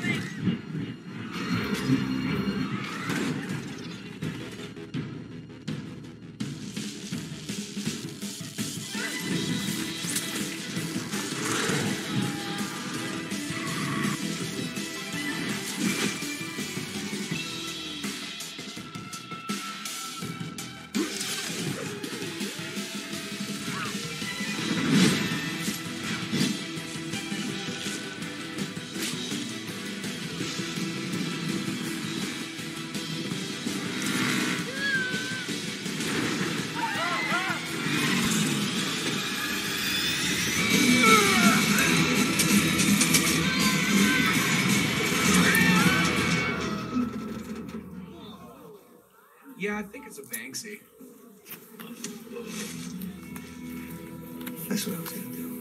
building. Yeah, I think it's a Banksy. That's what I was gonna do.